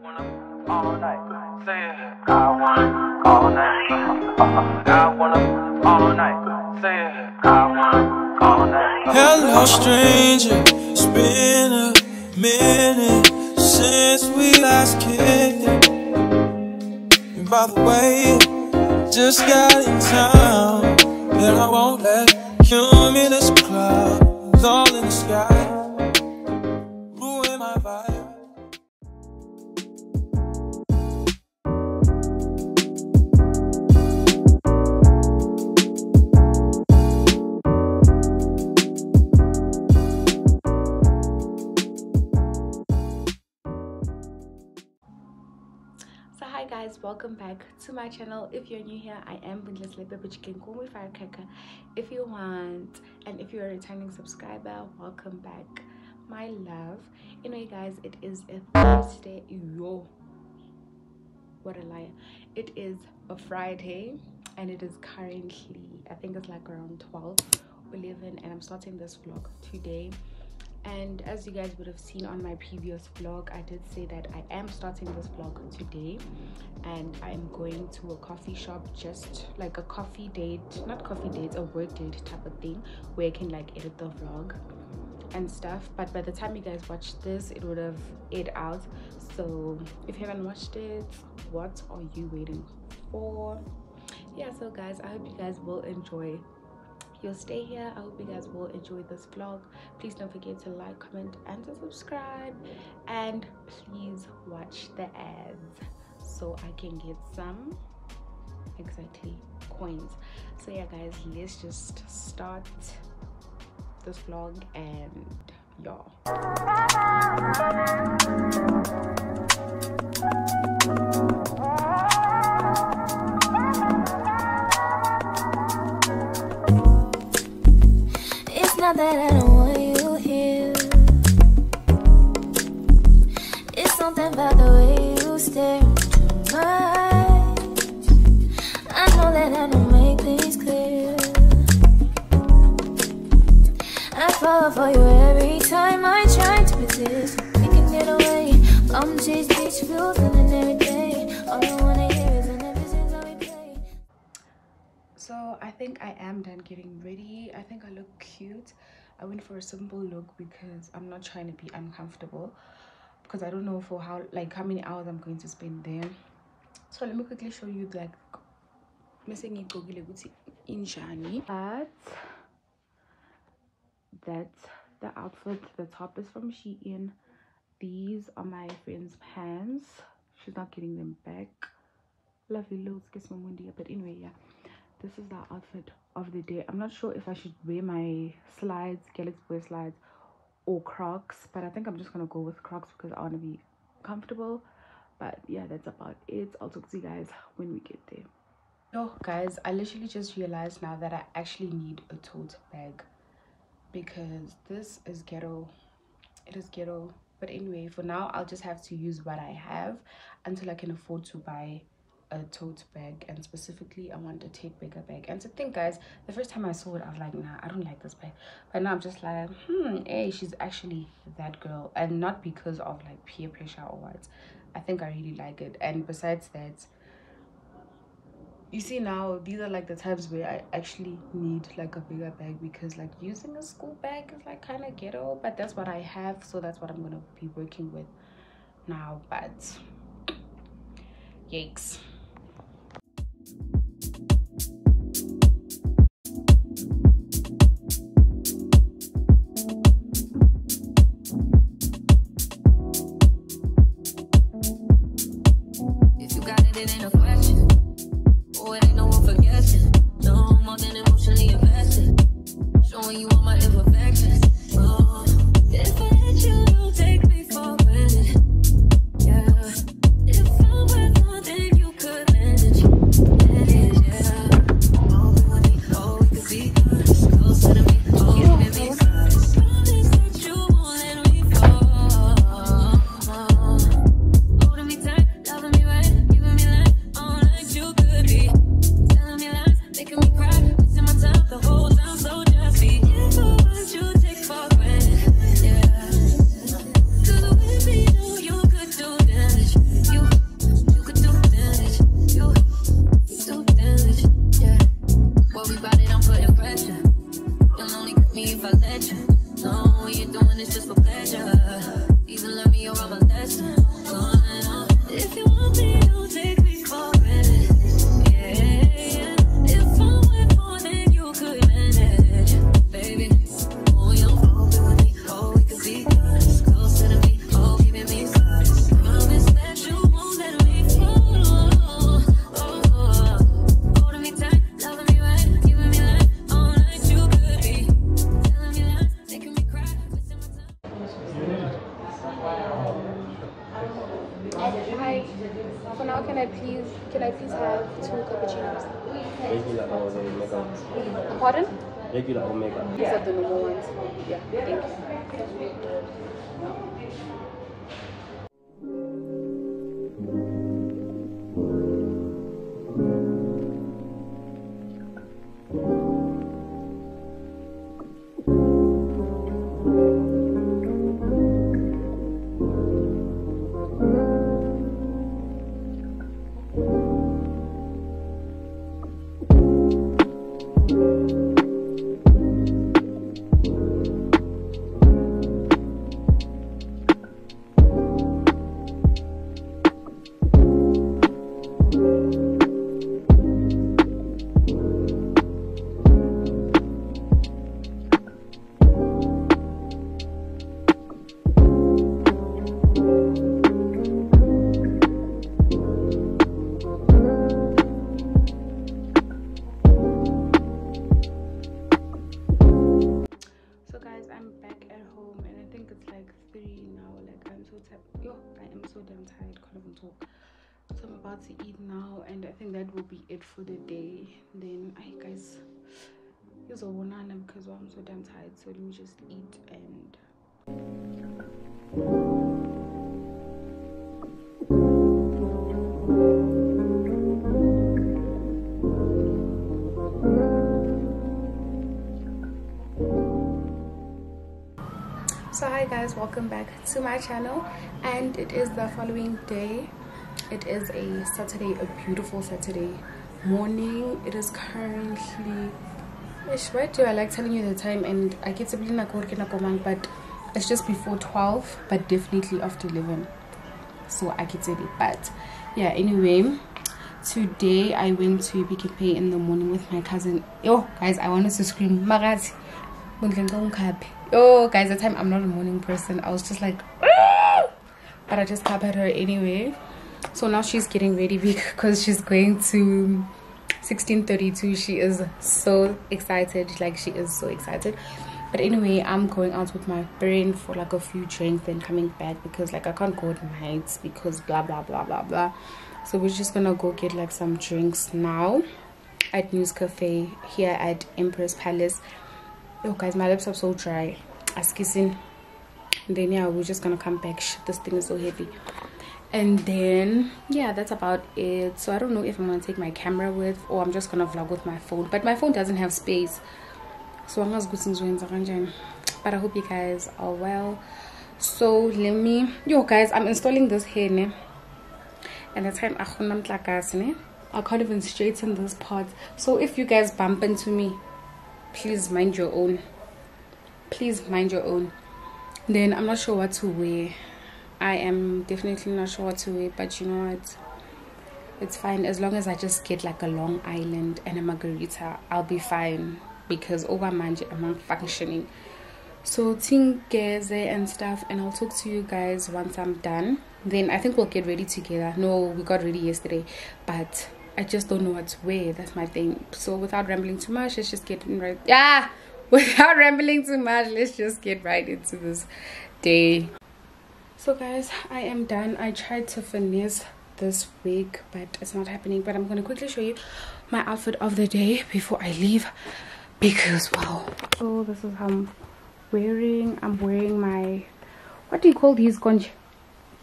wanna all night. Say it. I wanna all night. I wanna all night. Say it. I wanna all night. Hello, stranger. It's been a minute since we last kicked it. And by the way, just got in town, and I won't let cumulus clouds all in the sky welcome back to my channel. If you're new here, I am Bontle Selepe, but you can call me Firecracker if you want. And if you're a returning subscriber, welcome back, my love. Anyway, guys, it is a Thursday. Yo, what a liar! It is a Friday, and it is currently I think it's like around 12 11, and I'm starting this vlog today and as you guys would have seen on my previous vlog i did say that i am starting this vlog today. And i'm going to a coffee shop just like a coffee date not coffee date a work date type of thing where i can like edit the vlog and stuff. But by the time you guys watch this it would have aired out. So if you haven't watched it what are you waiting for? Yeah so guys i hope you guys will enjoy you'll stay here. I hope you guys will enjoy this vlog. Please don't forget to like comment and to subscribe. And please watch the ads so i can get some exactly coins. So yeah guys let's just start this vlog and y'all I don't want you here. It's something about the way you. I know that I don't make things clear. I fall for you every time I try to can get away. I'm wanna hear so i think i am done getting ready i think i look cute i went for a simple look because i'm not trying to be uncomfortable because i don't know for how like how many hours i'm going to spend there. So let me quickly show you like missing injani. But that's the outfit the top is from shein. These are my friend's pants. She's not getting them back. Lovely looks guess my windy but anyway yeah this is the outfit of the day i'm not sure if i should wear my slides galaxy boy slides or crocs but i think i'm just gonna go with crocs because i want to be comfortable. But yeah that's about it. I'll talk to you guys when we get there. Yo guys i literally just realized now that i actually need a tote bag because this is ghetto. It is ghetto. But anyway for now i'll just have to use what i have until i can afford to buy a tote bag and specifically i want a tape bigger bag. And to think guys the first time i saw it i was like nah i don't like this bag. But now i'm just like hmm hey she's actually that girl. And not because of like peer pressure or what. I think i really like it. And besides that you see now these are like the times where i actually need like a bigger bag because like using a school bag is like kind of ghetto but that's what i have so that's what i'm gonna be working with now. But yikes it, ain't a question. Oh, it ain't no one for guessing. No more than emotionally invested. Showing you all my imperfections. Oh, if I hit you, don't take if I let you. No, you're doing this just for pleasure. Either let me or I'm a lesson. If you want me, you take me for it. Because I'm so damn tired. So let me just eat and. so hi guys welcome back to my channel and it is the following day it is a saturday a beautiful saturday morning it is currently Ish, why do i like telling you the time and i get something like working but it's just before 12 but definitely after 11 so i can say it but yeah anyway today i went to Pay in the morning with my cousin yo guys i wanted to scream Magazi. Oh, guys, that time I'm not a morning person. I was just like, "Ah!" but I just covered her anyway. So now she's getting ready because she's going to 1632. She is so excited. Like, she is so excited. But anyway, I'm going out with my friend for like a few drinks, then coming back because like I can't go at because blah blah blah blah blah. So we're just gonna go get like some drinks now at News Cafe here at Emperors Palace. Yo guys, my lips are so dry. As kissing. And then yeah, we're just gonna come back. Shit, this thing is so heavy. And then yeah, that's about it. So I don't know if I'm gonna take my camera with or I'm just gonna vlog with my phone. But my phone doesn't have space. So I'm not good But I hope you guys are well. So let me yo guys, I'm installing this hair ne? and the time I can't even straighten this part. So if you guys bump into me, please mind your own please mind your own then i'm not sure what to wear i am definitely not sure what to wear but you know what it's fine as long as i just get like a long island and a margarita i'll be fine because over manje i'm functioning so tingeze and stuff and i'll talk to you guys once i'm done then i think we'll get ready together no we got ready yesterday but I just don't know what to wear. That's my thing. So without rambling too much, let's just get right. Yeah, without rambling too much, let's just get right into this day. So guys, I am done. I tried to finesse this wig, but it's not happening. But I'm gonna quickly show you my outfit of the day before I leave because wow. So this is how I'm wearing. I'm wearing my what do you call these conch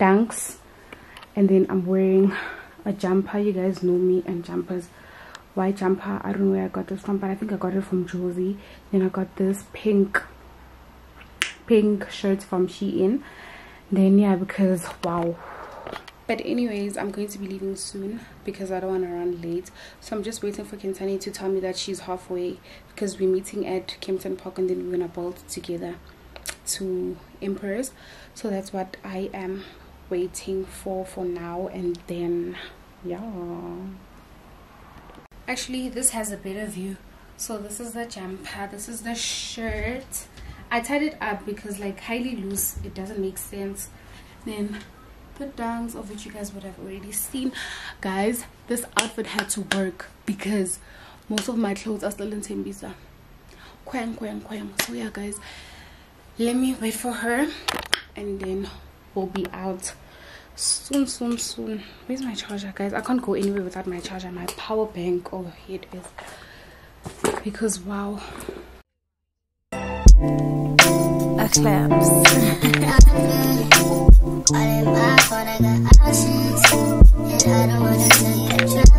dunks, and then I'm wearing a jumper you guys know me and jumpers white jumper i don't know where i got this from but i think i got it from josie then i got this pink pink shirt from shein then yeah because wow. But anyways i'm going to be leaving soon because i don't want to run late. So i'm just waiting for kentani to tell me that she's halfway because we're meeting at kempton park and then we're gonna bolt together to emperors so that's what i am waiting for for now and then yeah. Actually this has a better view. So this is the jumper. This is the shirt I tied it up because like highly loose it doesn't make sense. Then the dongs of which you guys would have already seen. Guys this outfit had to work because most of my clothes are still in Tembisa quang quang quang so yeah guys let me wait for her and then we'll be out soon soon soon. Where's my charger guys? I can't go anywhere without my charger. My power bank oh here it is because wow clips. Options, and I don't wanna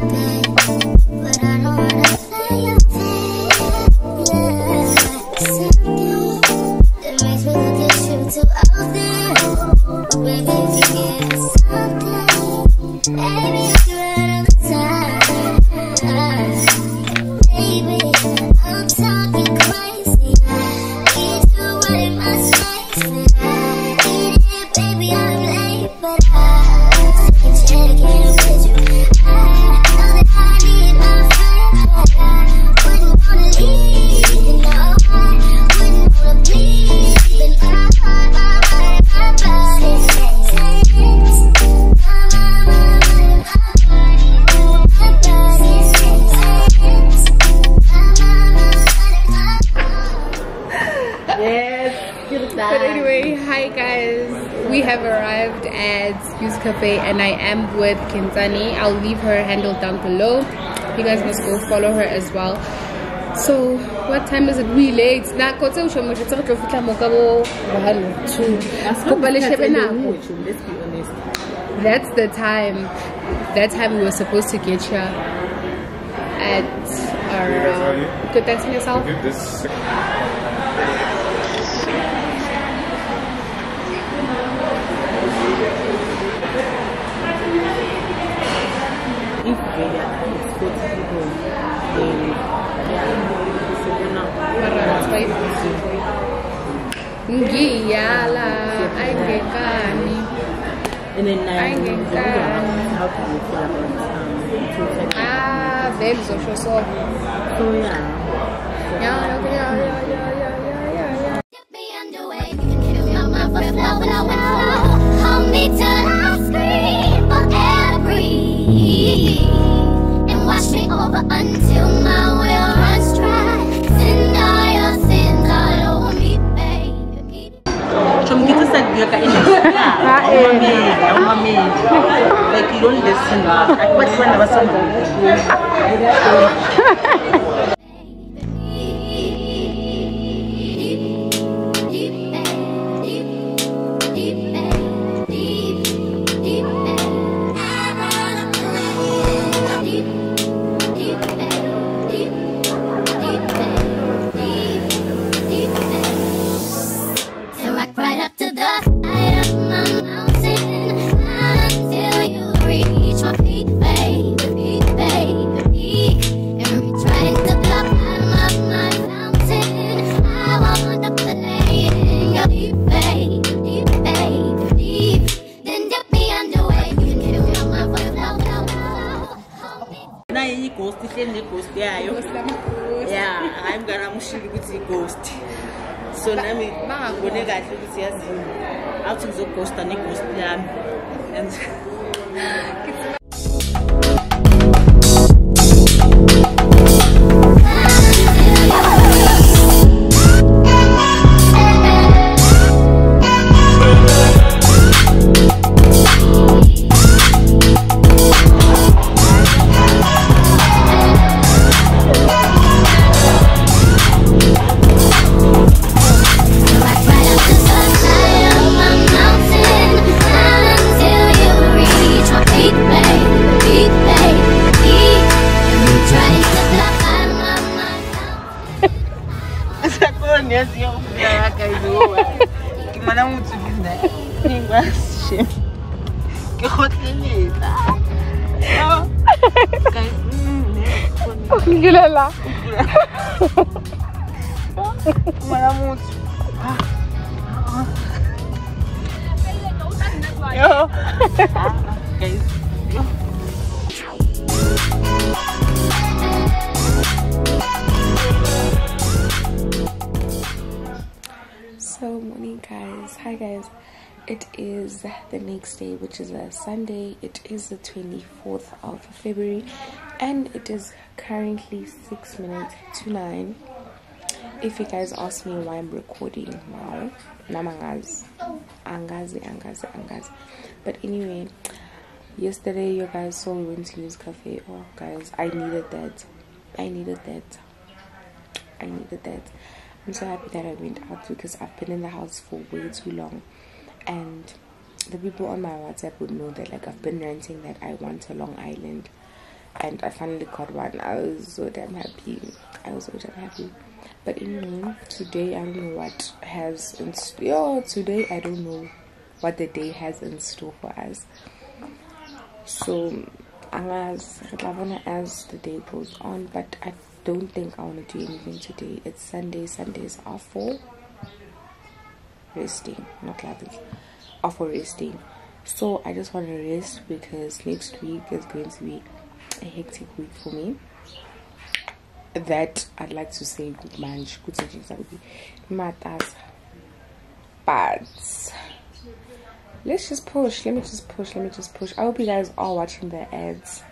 yes. But anyway, hi guys. We have arrived at News Cafe and I am with Kintani. I'll leave her handle down below. You guys must go follow her as well. So, what time is it? We late. Na kote usho mo jitsa kuto fika two. Let's be honest. That's the time. That time we were supposed to get here at our. Could text yourself. ngiyala ayingekani and ah vele uzosho so so. Yeah. Yeah yeah yeah yeah yeah Until now minsan nakainis ka. Kain. Umami. Umami. Like, loneliness, I know. At what one of guys, it is the next day, which is a Sunday. It is the 24th of February, and it is currently 6 minutes to 9. If you guys ask me why I'm recording now, namangazi, angazi, angazi, angazi. But anyway, yesterday you guys saw we went to News Cafe. Oh, guys, I needed that. I needed that. I needed that I'm so happy that I went out because I've been in the house for way too long, and the people on my WhatsApp would know that like I've been ranting that I want a Long Island, and I finally got one. I was so damn happy. I was so damn happy. But anyway, today I don't know what has in store. Yeah, today I don't know what the day has in store for us. So, I'm as as the day goes on, but I don't think I want to do anything today. It's Sunday. Sundays are for resting, not classes, are for resting. So I just want to rest because next week is going to be a hectic week for me. That I'd like to say good manage, good matters. But let's just push. Let me just push. Let me just push. I hope you guys are watching the ads.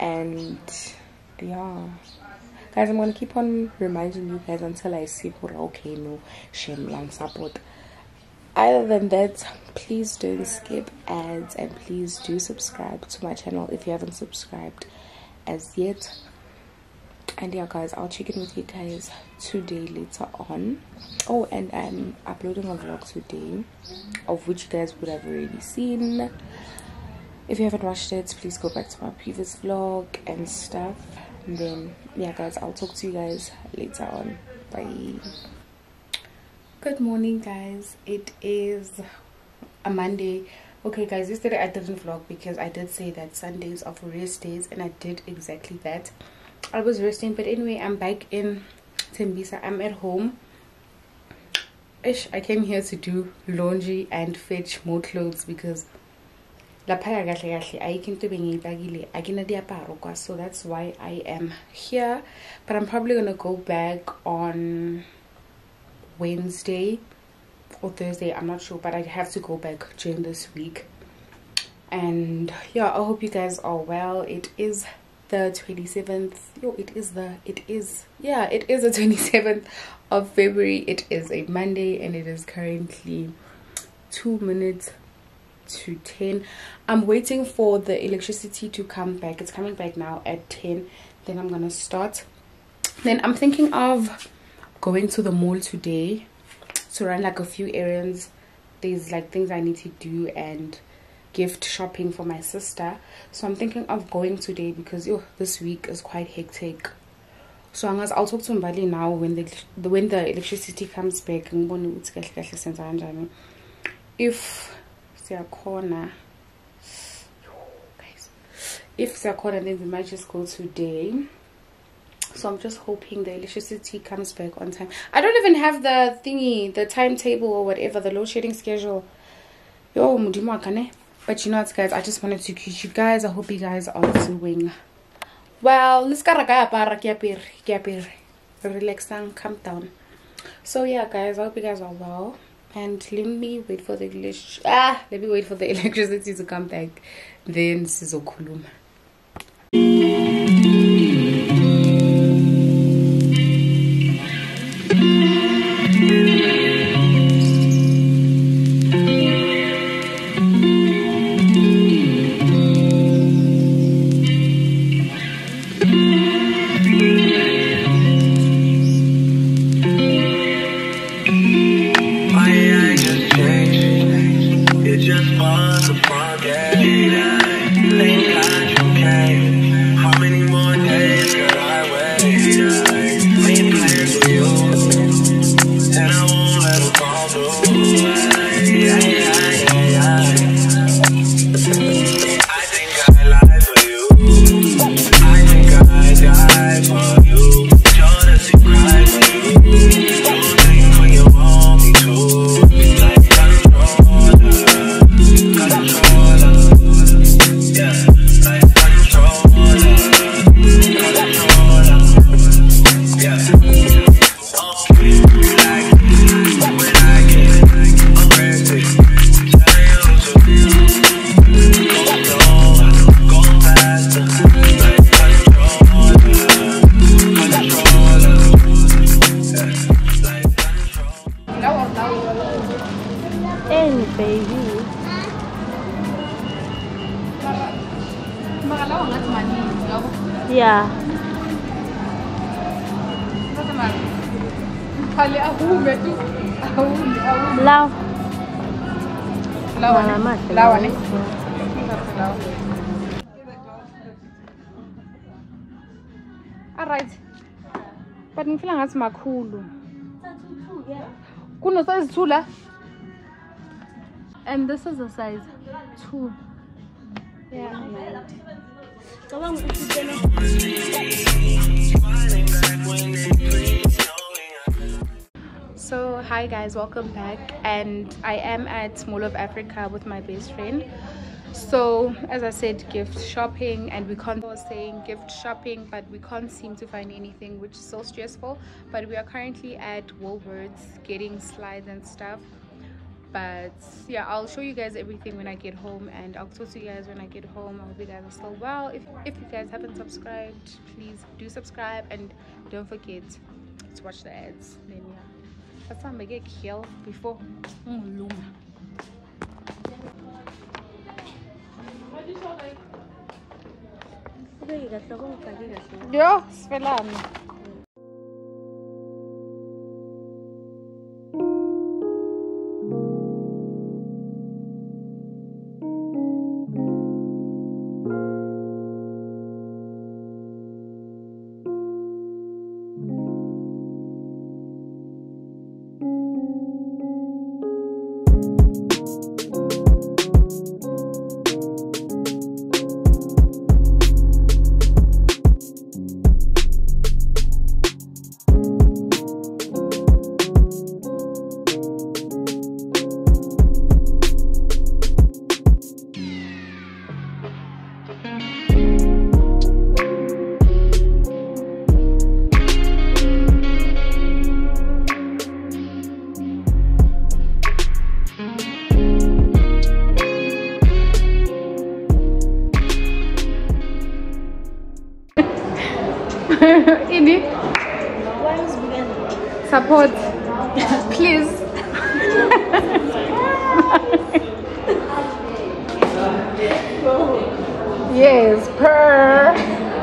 And yeah. Guys, I'm gonna keep on reminding you guys until I see okay no shame lang support. Other than that, please don't skip ads and please do subscribe to my channel if you haven't subscribed as yet. And yeah guys, I'll check in with you guys today later on. Oh and I'm uploading a vlog today of which you guys would have already seen. If you haven't watched it, please go back to my previous vlog and stuff. And then yeah guys, I'll talk to you guys later on. Bye. Good morning guys. It is a monday. Okay guys yesterday i didn't vlog because i did say that sundays are for rest days and i did exactly that. I was resting but anyway i'm back in tembisa. I'm at home. Ish i came here to do laundry and fetch more clothes because laphaya kahle so that's why i am here but i'm probably gonna go back on Wednesday or Thursday, I'm not sure, but I have to go back during this week. And yeah, I hope you guys are well. It is the 27th. Yo, it is the, it is, yeah, it is the 27th of February. It is a Monday and it is currently two minutes to 10. I'm waiting for the electricity to come back. It's coming back now at 10. Then I'm gonna start. Then I'm thinking of going to the mall today to run like a few errands there's like things i need to do and gift shopping for my sister so i'm thinking of going today because oh this week is quite hectic so i'll talk to mbali now when the when the electricity comes back if corner guys. If corner then we might just go today. So i'm just hoping the electricity comes back on time. I don't even have the thingy the timetable or whatever the load shedding schedule. Yo but you know what guys? I just wanted to greet you guys. I hope you guys are doing well. Let's go relax and calm down. So yeah guys i hope you guys are well and let me wait for the ah let me wait for the electricity to come back. Then sizokhuluma alright but ngifila ngathi makhulu. Kuno size two la and this is a size two. Yeah. Cabanga ukuthi So hi guys, welcome back. And I am at Mall of Africa with my best friend. So as I said, gift shopping and we can't was saying gift shopping but we can't seem to find anything which is so stressful. But we are currently at Woolworths getting slides and stuff. But yeah, I'll show you guys everything when I get home and I'll talk to you guys when I get home. I hope you guys are still well. If if you guys haven't subscribed, please do subscribe and don't forget to watch the ads. Then yeah. That's how I get killed before oh, ngiluma. Ubeke kahle abongifake kahle Yo, sifelani. Ini support, please. yes, purr,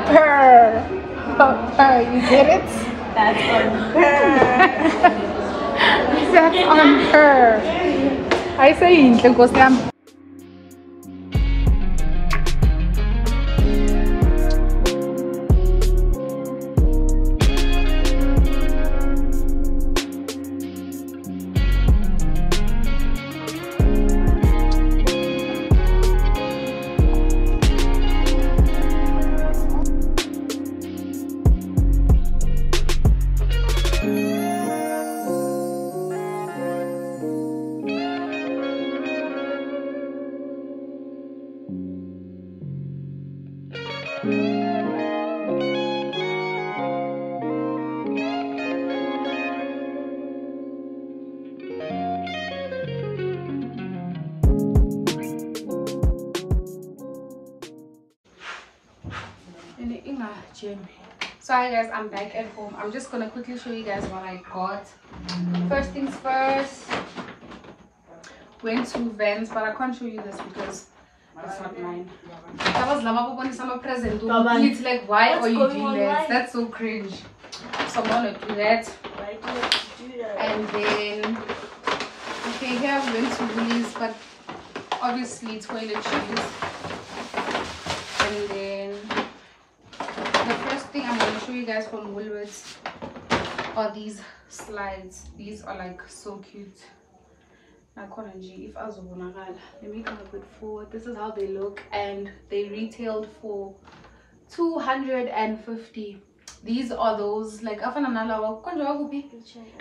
purr, purr. You get it? that's on her That's on her. I say inhle nkosi yami. So hi guys, I'm back at home. I'm just gonna quickly show you guys what I got. First things first, went to Vans, but I can't show you this because it's not mine. That was Lama Poponi summer present. It's like, why What's are you doing that? That's so cringe. So I'm gonna do that. Why do you do that? And then, okay, here I went to Woolies, but obviously toilet shoes. And then, the first thing I'm going to show you guys from Woolworths are these slides. These are like so cute. If azobonakala. Let me come a bit forward. This is how they look, and they retailed for 250 these are those like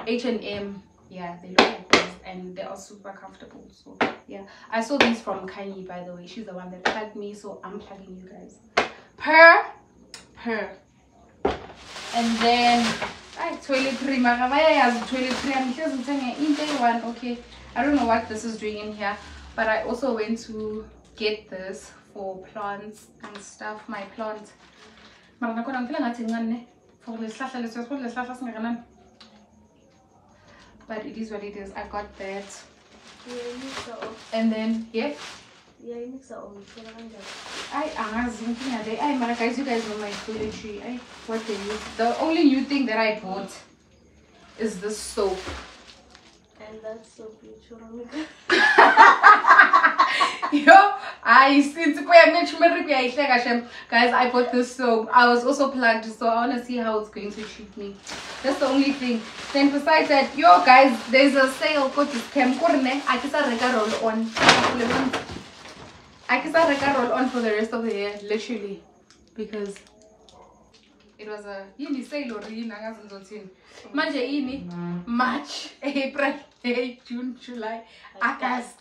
H&M. Yeah, they look like this and they are super comfortable. So yeah, I saw these from Kanye by the way. She's the one that plugged me, so I'm plugging you guys. Per, per. And then I toiletry. Magabayayazi toiletry. I'm here in day one. Okay, I don't know what this is doing in here, but I also went to get this for plants and stuff. My plant. Mara nakhona ngifila ngathi incane ne for lesihlahla leso yasibona lesihlahla singakanani but it is what it is i got that and then yeah yayimikisa ongithola kanjani I angazi inkinga le ay mara guys you guys know my toiletry ay what they use the only new thing that i bought is this soap. And that's so beautiful. yo i since kuya nechumeri kuyayihleka shem guys i bought this soap. I was also plugged so i want to see how it's going to treat me. That's the only thing. Then besides that yo guys there's a sale called scam kurne i can reka roll on i can reka roll on for the rest of the year literally because it was a yini sale or yini angazi ngizothini manje yini march april may june july august.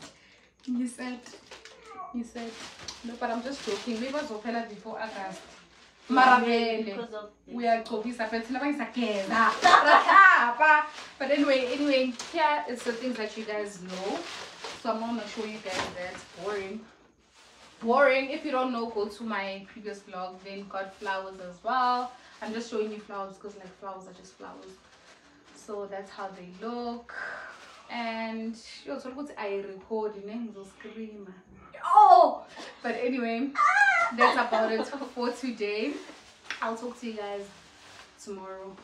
You said you said no but i'm just joking. Maybe bazophela before august. Mara vele Because of this. uyagqokisa phela thina bangisageza rahlapa but anyway anyway here is the things that you guys know. So i'm gonna show you guys that boring boring. If you don't know go to my previous vlog then got flowers as well. I'm just showing you flowers because like flowers are just flowers. So that's how they look. And yo thola ukuthi ayirekhodi ne ngizoscreama oh! But anyway that's about it for today. I'll talk to you guys tomorrow